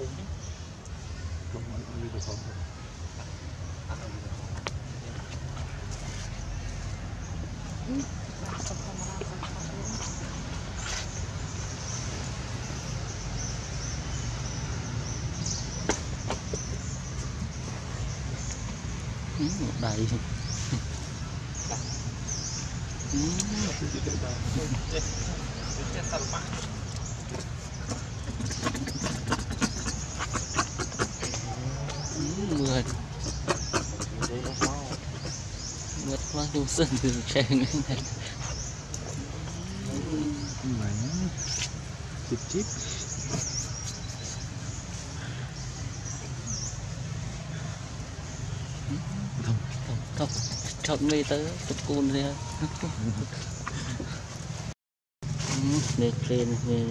mà ôm không ăn đi được không đây đầy quá vô sân từ trang này mà chip chip. Thọc, thọc, thọc mê tới tập côn ra. Ừ, Được lên về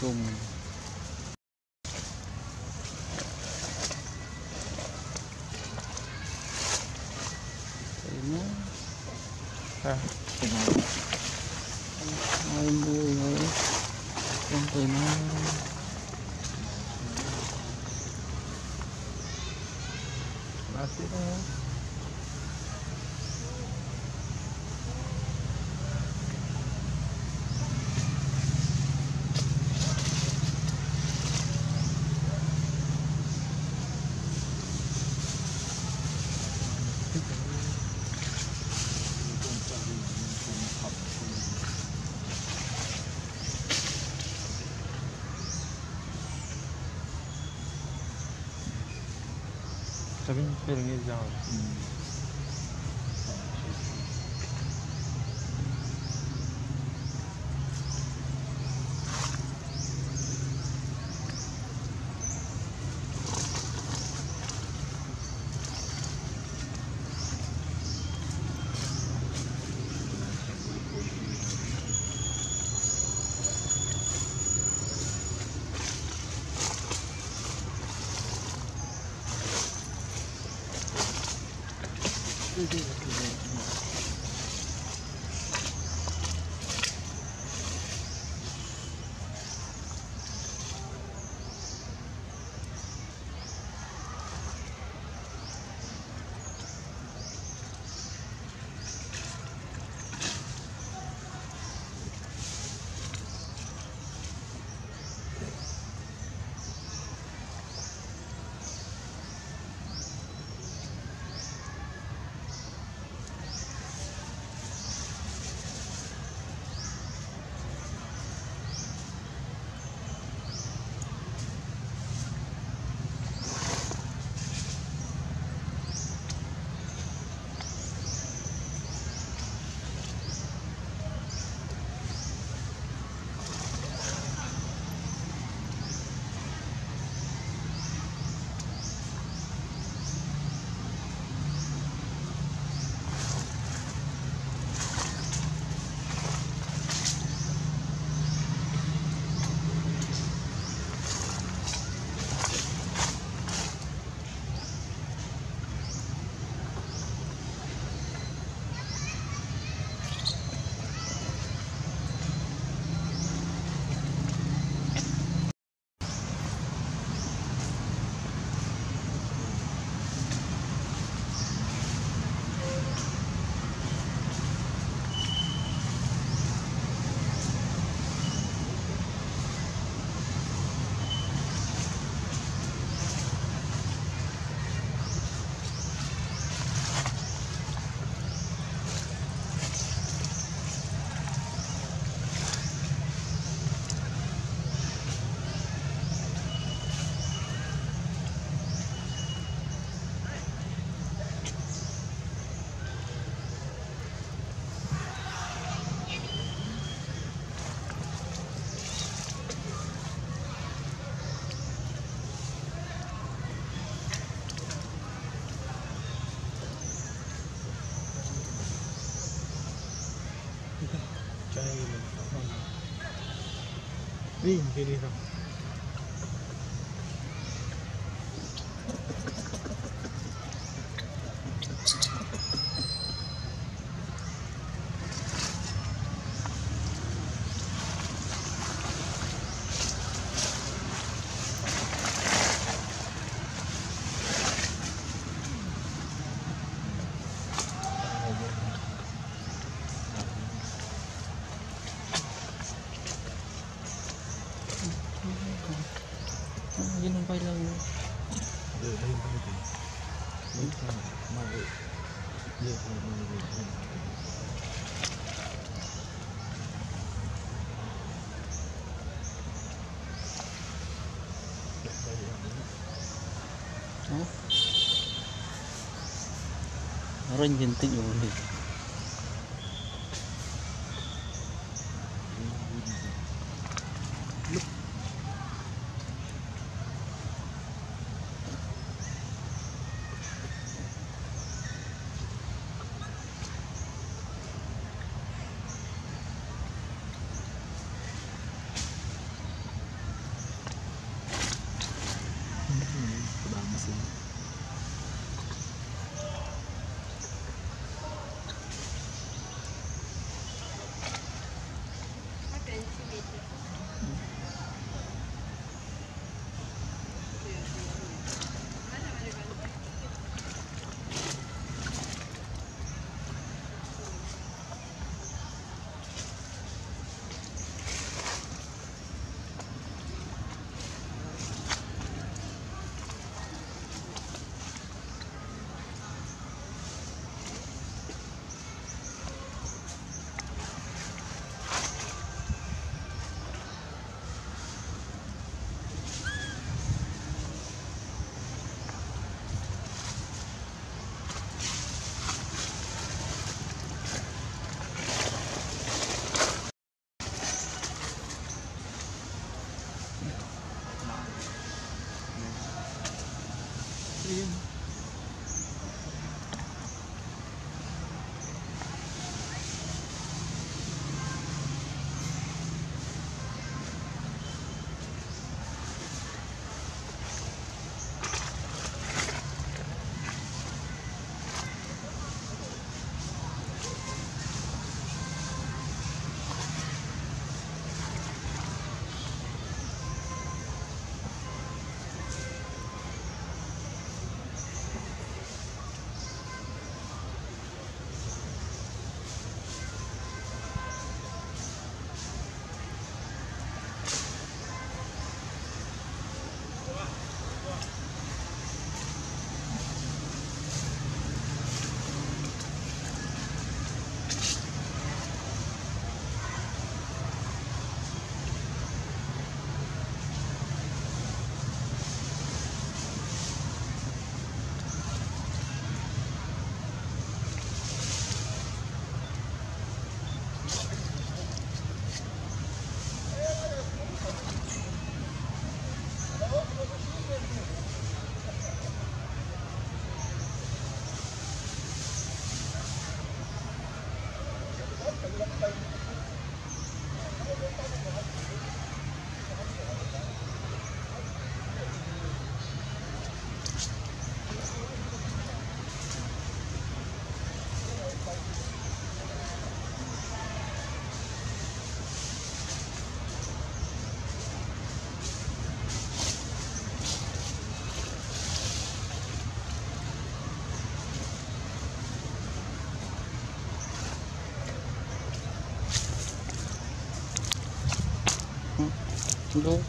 cùng Đấy nó à hai mươi rồi con từ nó Assim, É. Sabihin ko lang yun lang. 你最厉害 Orang jentik ya boleh. see. 응? 너